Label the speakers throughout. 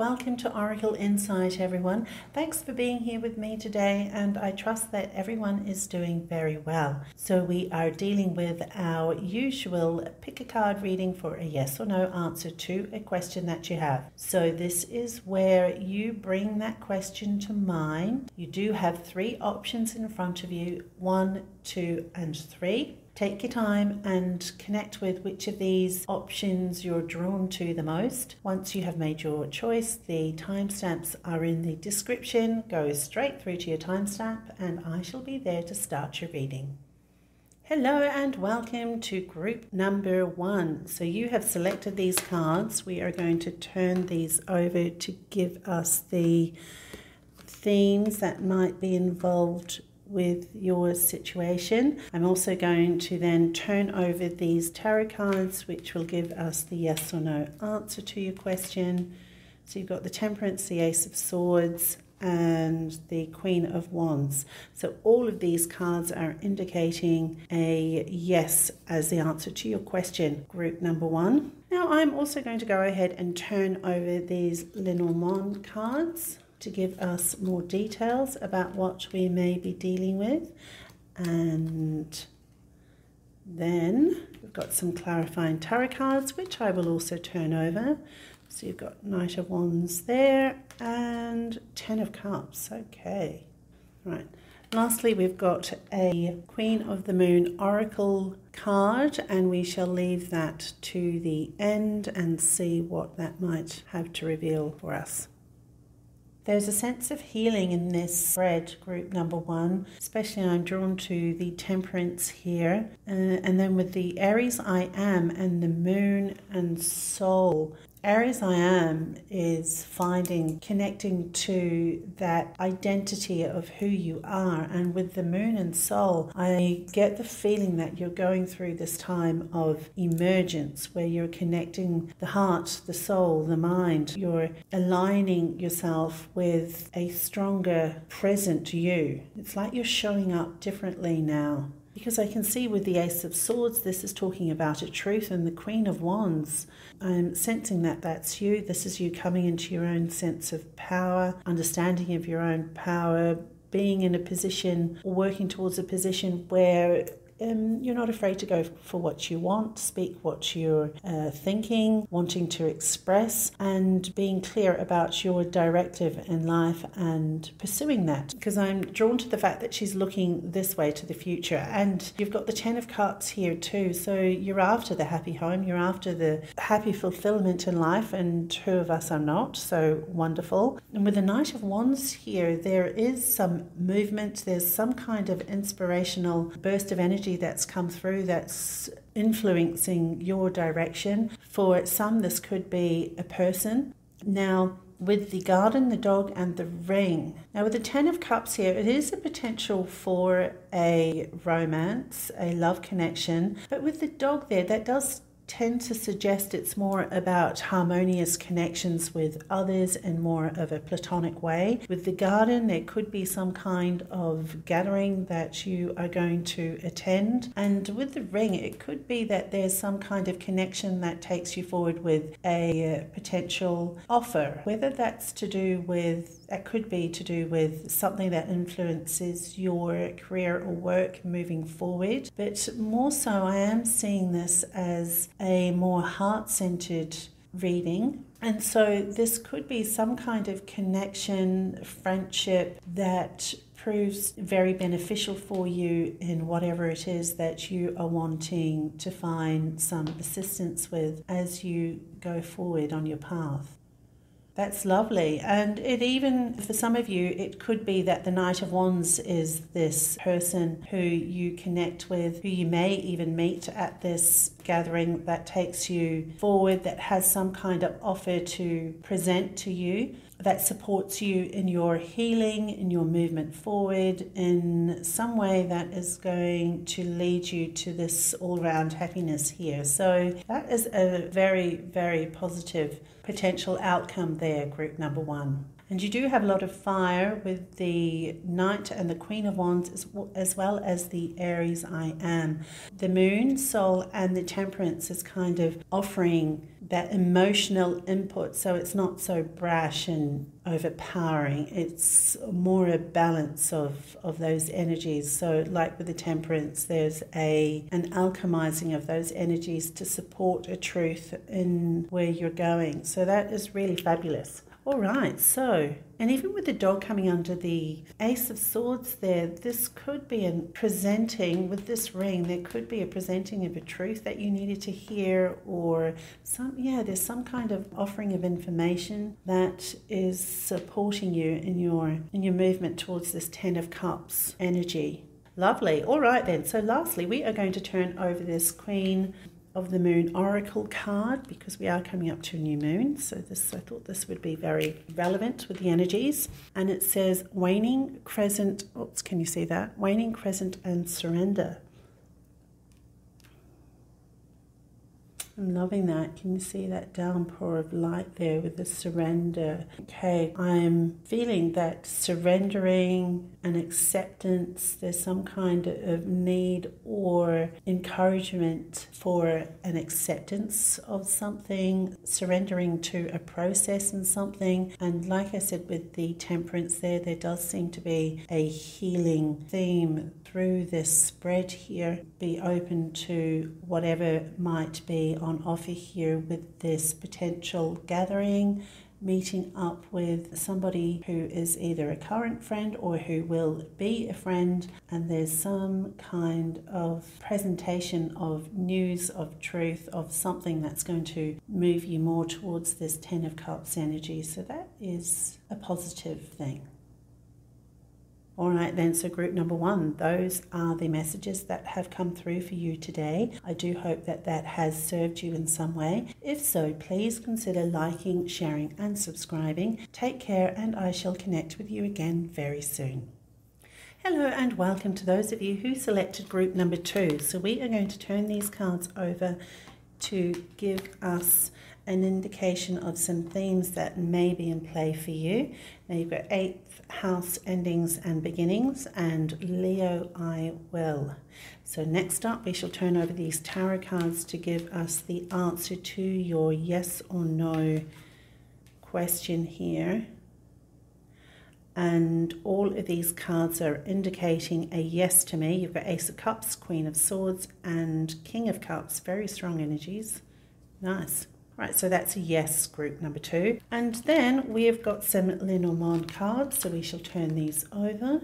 Speaker 1: welcome to Oracle Insight, everyone. Thanks for being here with me today, and I trust that everyone is doing very well. So, we are dealing with our usual pick a card reading for a yes or no answer to a question that you have. So, this is where you bring that question to mind. You do have three options in front of you one, two, and three. Take your time and connect with which of these options you're drawn to the most. Once you have made your choice, the timestamps are in the description. Go straight through to your timestamp, and I shall be there to start your reading. Hello and welcome to group number one. So you have selected these cards. We are going to turn these over to give us the themes that might be involved with your situation. I'm also going to then turn over these tarot cards, which will give us the yes or no answer to your question. So you've got the Temperance, the Ace of Swords, and the Queen of Wands. So all of these cards are indicating a yes as the answer to your question, group number one. Now I'm also going to go ahead and turn over these Lenormand cards to give us more details about what we may be dealing with. And then we've got some clarifying tarot cards, which I will also turn over. So you've got Knight of Wands there and Ten of Cups. Okay, right. Lastly, we've got a Queen of the Moon Oracle card, and we shall leave that to the end and see what that might have to reveal for us. There's a sense of healing in this spread, group number one. Especially, I'm drawn to the temperance here. Uh, and then with the Aries I am and the moon and soul, Aries I am is finding, connecting to that identity of who you are. And with the moon and soul, I get the feeling that you're going through this time of emergence where you're connecting the heart, the soul, the mind. You're aligning yourself with a stronger present you. It's like you're showing up differently now. Because I can see with the Ace of Swords, this is talking about a truth, and the Queen of Wands, I'm sensing that that's you. This is you coming into your own sense of power, understanding of your own power, being in a position or working towards a position where um, you're not afraid to go for what you want, speak what you're uh, thinking, wanting to express, and being clear about your directive in life and pursuing that. Because I'm drawn to the fact that she's looking this way to the future. And you've got the Ten of Cups here too. So you're after the happy home, you're after the happy fulfillment in life, and two of us are not. So wonderful. And with the Knight of Wands here, there is some movement, there's some kind of inspirational burst of energy that's come through that's influencing your direction. For some, this could be a person. Now, with the garden, the dog, and the ring. Now, with the Ten of Cups here, it is a potential for a romance, a love connection. But with the dog there, that does tend to suggest it's more about harmonious connections with others in more of a platonic way. With the garden, there could be some kind of gathering that you are going to attend. And with the ring, it could be that there's some kind of connection that takes you forward with a potential offer, whether that's to do with, that could be to do with something that influences your career or work moving forward. But more so, I am seeing this as a more heart centered reading. And so this could be some kind of connection, friendship that proves very beneficial for you in whatever it is that you are wanting to find some assistance with as you go forward on your path. That's lovely. And it even, for some of you, it could be that the Knight of Wands is this person who you connect with, who you may even meet at this gathering that takes you forward, that has some kind of offer to present to you that supports you in your healing, in your movement forward, in some way that is going to lead you to this all round happiness here. So, that is a very, very positive potential outcome there, group number one. And you do have a lot of fire with the Knight and the Queen of Wands, as, well as the Aries I am. The Moon, Soul, and the Temperance is kind of offering that emotional input. So it's not so brash and overpowering. It's more a balance of, of those energies. So like with the temperance, there's a an alchemizing of those energies to support a truth in where you're going. So that is really fabulous. All right, so, and even with the dog coming under the Ace of Swords there, this could be a presenting with this ring, there could be a presenting of a truth that you needed to hear, or some, yeah, there's some kind of offering of information that is supporting you in your in your movement towards this Ten of Cups energy. Lovely. All right, then. So, lastly, we are going to turn over this Queen of the Moon Oracle card because we are coming up to a new moon. So this I thought this would be very relevant with the energies. And it says waning crescent. Oops, can you see that? Waning crescent and surrender. I'm loving that. Can you see that downpour of light there with the surrender? Okay, I'm feeling that surrendering and acceptance, there's some kind of need or encouragement for an acceptance of something, surrendering to a process and something. And like I said with the temperance there, there does seem to be a healing theme through this spread here. Be open to whatever might be on offer here with this potential gathering, meeting up with somebody who is either a current friend or who will be a friend, and there's some kind of presentation of news, of truth, of something that's going to move you more towards this Ten of Cups energy. So that is a positive thing. All right, then, so group number one, those are the messages that have come through for you today. I do hope that that has served you in some way. If so, please consider liking, sharing, and subscribing. Take care, and I shall connect with you again very soon. Hello, and welcome to those of you who selected group number two. So, we are going to turn these cards over to give us an indication of some themes that may be in play for you. Now you've got eighth house endings and beginnings and Leo I will. So next up we shall turn over these tarot cards to give us the answer to your yes or no question here. And all of these cards are indicating a yes to me. You've got Ace of Cups, Queen of Swords, and King of Cups. Very strong energies. Nice. Right, so that's a yes group number two. And then we have got some Lenormand cards, so we shall turn these over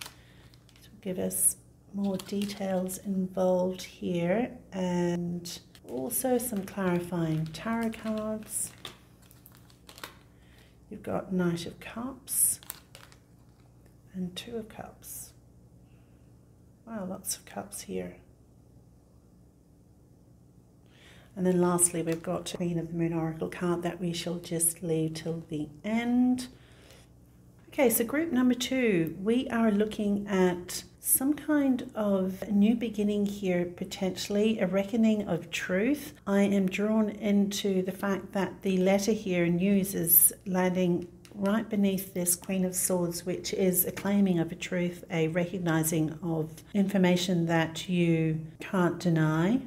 Speaker 1: to give us more details involved here and also some clarifying tarot cards. You've got Knight of Cups and Two of Cups. Wow, lots of cups here. And then lastly, we've got Queen of the Moon Oracle card that we shall just leave till the end. Okay, so group number two, we are looking at some kind of new beginning here, potentially a reckoning of truth. I am drawn into the fact that the letter here, news, is landing right beneath this Queen of Swords, which is a claiming of a truth, a recognizing of information that you can't deny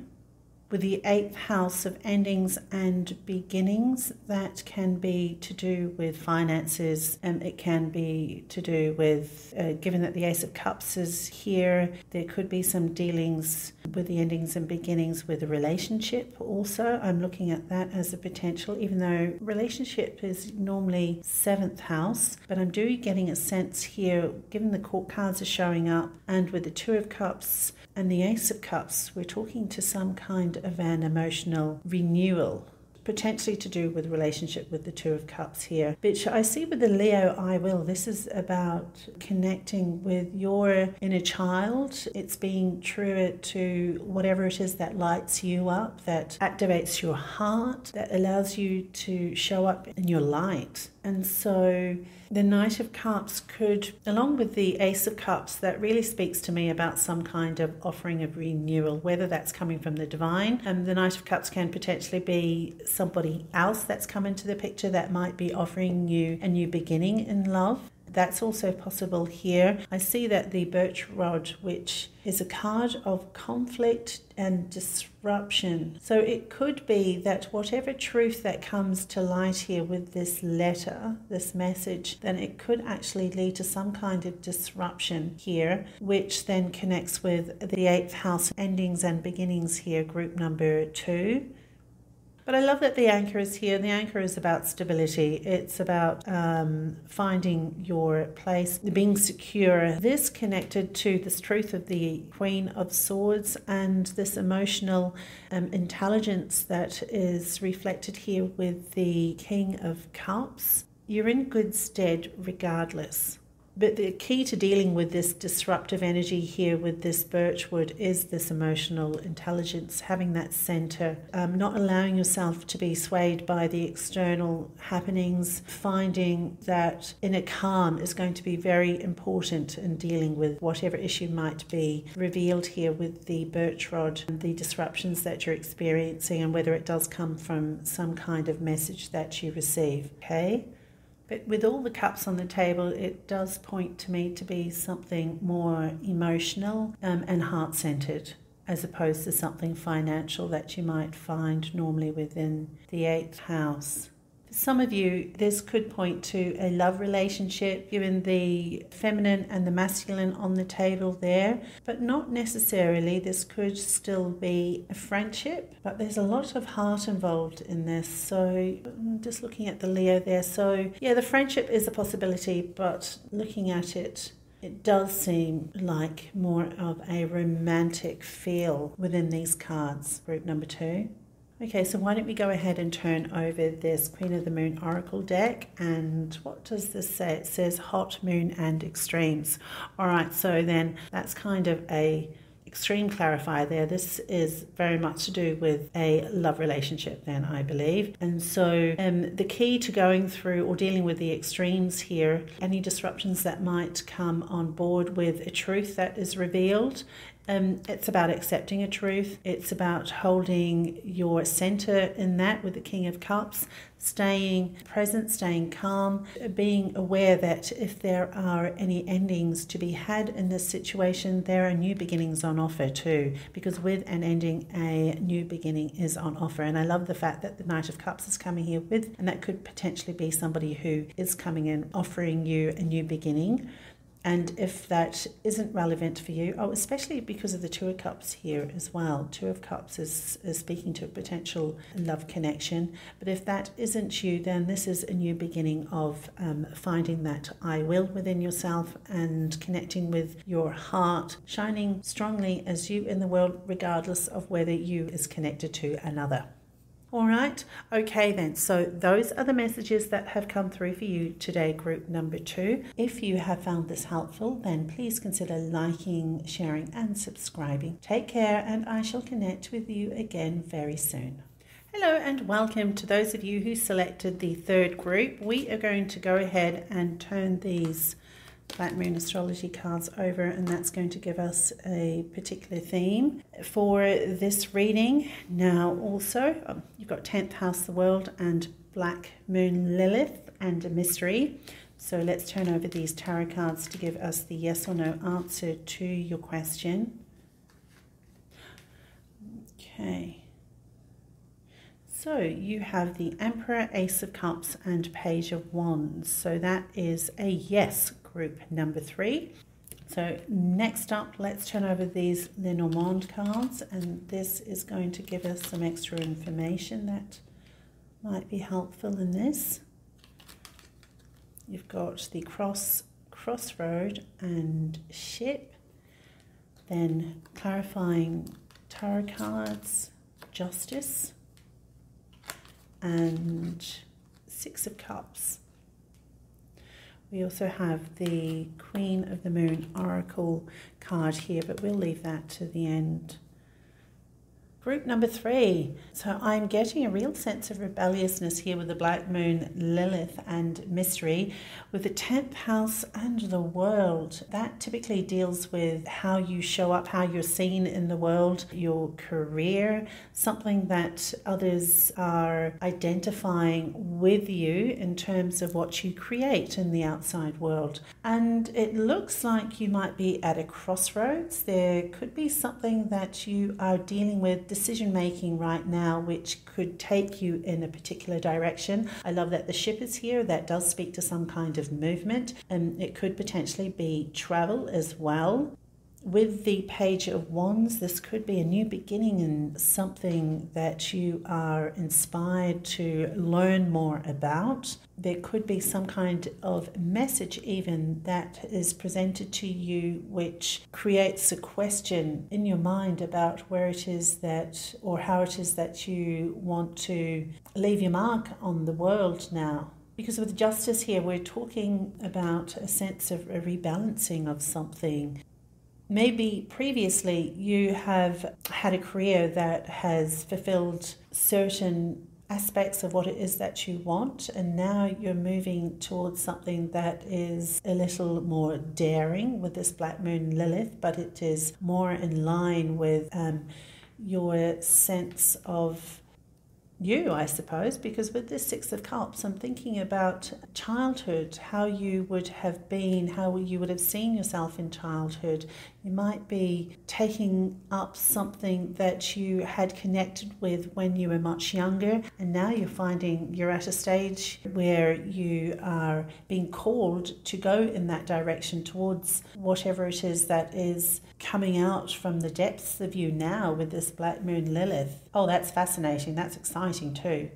Speaker 1: with the eighth house of endings and beginnings. That can be to do with finances, and it can be to do with, uh, given that the Ace of Cups is here, there could be some dealings with the endings and beginnings with a relationship also. I'm looking at that as a potential, even though relationship is normally seventh house, but I'm do getting a sense here, given the court cards are showing up, and with the Two of Cups and the Ace of Cups, we're talking to some kind of an emotional renewal potentially to do with relationship with the two of cups here. Which i see with the leo i will. This is about connecting with your inner child. It's being true to whatever it is that lights you up that activates your heart that allows you to show up in your light and so the Knight of Cups could, along with the Ace of Cups, that really speaks to me about some kind of offering of renewal, whether that's coming from the divine. And the Knight of Cups can potentially be somebody else that's come into the picture that might be offering you a new beginning in love That's also possible here. I see that the birch rod, which is a card of conflict and disruption. So it could be that whatever truth that comes to light here with this letter, this message, then it could actually lead to some kind of disruption here, which then connects with the eighth house endings and beginnings here, group number two. But I love that the anchor is here. The anchor is about stability. It's about um, finding your place, being secure. This connected to this truth of the Queen of Swords and this emotional um, intelligence that is reflected here with the King of Cups. You're in good stead regardless. But the key to dealing with this disruptive energy here with this birch rod is this emotional intelligence, having that center, um, not allowing yourself to be swayed by the external happenings, finding that inner calm is going to be very important in dealing with whatever issue might be revealed here with the birch rod the disruptions that you're experiencing and whether it does come from some kind of message that you receive. Okay? But with all the cups on the table, it does point to me to be something more emotional um, and heart centered as opposed to something financial that you might find normally within the eighth house some of you, this could point to a love relationship, given the feminine and the masculine on the table there, but not necessarily. This could still be a friendship, but there's a lot of heart involved in this. So, just looking at the Leo there. So, yeah, the friendship is a possibility, but looking at it, it does seem like more of a romantic feel within these cards, group number two. Okay, so why don't we go ahead and turn over this Queen of the Moon Oracle deck and what does this say? It says Hot Moon and Extremes. All right, so then that's kind of a extreme clarifier there. This is very much to do with a love relationship, then, I believe. And so, um, the key to going through or dealing with the extremes here, any disruptions that might come on board with a truth that is revealed, um, it's about accepting a truth. It's about holding your center in that with the King of Cups, staying present, staying calm, being aware that if there are any endings to be had in this situation, there are new beginnings on offer too. Because with an ending, a new beginning is on offer. And I love the fact that the Knight of Cups is coming here with, and that could potentially be somebody who is coming in offering you a new beginning. And if that isn't relevant for you, oh, especially because of the Two of Cups here as well. Two of Cups is, is speaking to a potential love connection. But if that isn't you, then this is a new beginning of um, finding that I will within yourself and connecting with your heart, shining strongly as you in the world, regardless of whether you is connected to another. All right, okay then. So, those are the messages that have come through for you today, group number two. If you have found this helpful, then please consider liking, sharing, and subscribing. Take care, and I shall connect with you again very soon. Hello, and welcome to those of you who selected the third group. We are going to go ahead and turn these Black Moon Astrology cards over, and that's going to give us a particular theme for this reading. Now, also, um, you've got 10th House, the World, and Black Moon Lilith, and a mystery. So let's turn over these tarot cards to give us the yes or no answer to your question. Okay. So you have the Emperor, Ace of Cups, and Page of Wands. So that is a yes group number three. So next up, let's turn over these Lenormand cards, and this is going to give us some extra information that might be helpful in this. You've got the cross, crossroad and ship, then clarifying tarot cards, justice, and six of cups. We also have the Queen of the Moon Oracle card here, but we'll leave that to the end. Group number three. So I'm getting a real sense of rebelliousness here with the Black Moon, Lilith, and Mystery. With the 10th house and the world, that typically deals with how you show up, how you're seen in the world, your career, something that others are identifying with you in terms of what you create in the outside world. And it looks like you might be at a crossroads. There could be something that you are dealing with decision making right now, which could take you in a particular direction. I love that the ship is here. That does speak to some kind of movement, and it could potentially be travel as well with the Page of Wands, this could be a new beginning and something that you are inspired to learn more about. There could be some kind of message, even that is presented to you, which creates a question in your mind about where it is that, or how it is that you want to leave your mark on the world now. Because with justice here, we're talking about a sense of a rebalancing of something maybe previously you have had a career that has fulfilled certain aspects of what it is that you want, and now you're moving towards something that is a little more daring with this Black Moon Lilith, but it is more in line with um, your sense of you, I suppose, because with this Six of Cups, I'm thinking about childhood, how you would have been, how you would have seen yourself in childhood. You might be taking up something that you had connected with when you were much younger, and now you're finding you're at a stage where you are being called to go in that direction towards whatever it is that is coming out from the depths of you now with this Black Moon Lilith. Oh, that's fascinating. That's exciting too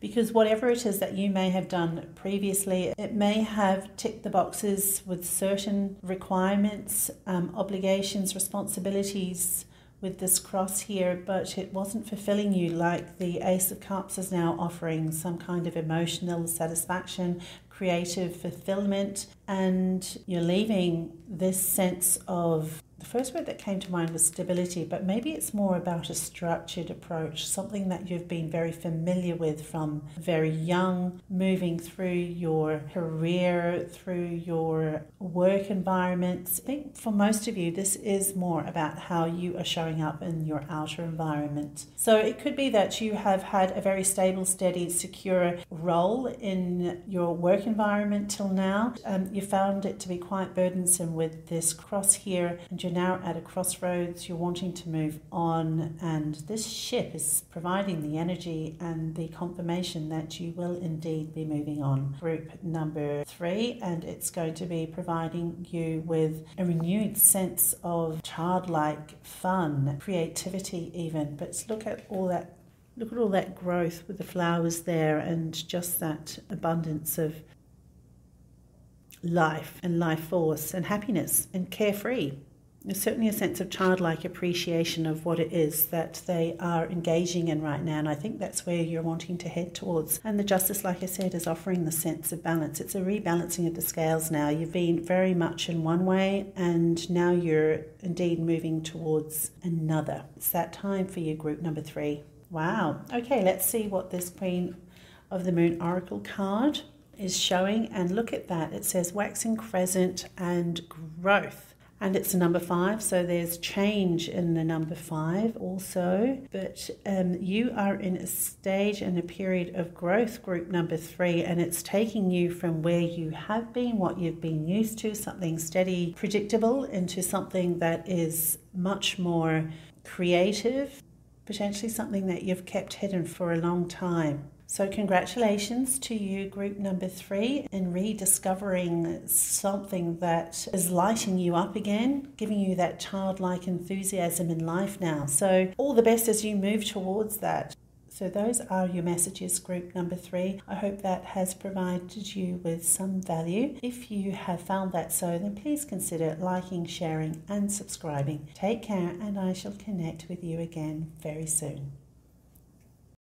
Speaker 1: because whatever it is that you may have done previously, it may have ticked the boxes with certain requirements, um, obligations, responsibilities with this cross here, but it wasn't fulfilling you like the Ace of Cups is now offering some kind of emotional satisfaction, creative fulfillment, and you're leaving this sense of the first word that came to mind was stability, but maybe it's more about a structured approach, something that you've been very familiar with from very young, moving through your career, through your work environments. I think for most of you, this is more about how you are showing up in your outer environment. So it could be that you have had a very stable, steady, secure role in your work environment till now. Um, you found it to be quite burdensome with this cross here, and you're now at a crossroads, you're wanting to move on, and this ship is providing the energy and the confirmation that you will indeed be moving on. Group number three, and it's going to be providing you with a renewed sense of childlike fun, creativity, even. But look at all that look at all that growth with the flowers there and just that abundance of life and life force and happiness and carefree. There's certainly a sense of childlike appreciation of what it is that they are engaging in right now, and I think that's where you're wanting to head towards. And the justice, like I said, is offering the sense of balance. It's a rebalancing of the scales now. You've been very much in one way, and now you're indeed moving towards another. It's that time for you, group number three. Wow. Okay, let's see what this Queen of the Moon Oracle card is showing. And look at that. It says waxing crescent and growth and it's a number five, so there's change in the number five also. But um, you are in a stage and a period of growth, group number three, and it's taking you from where you have been, what you've been used to, something steady, predictable, into something that is much more creative, potentially something that you've kept hidden for a long time. So, congratulations to you, group number three, in rediscovering something that is lighting you up again, giving you that childlike enthusiasm in life now. So, all the best as you move towards that. So, those are your messages, group number three. I hope that has provided you with some value. If you have found that so, then please consider liking, sharing, and subscribing. Take care, and I shall connect with you again very soon.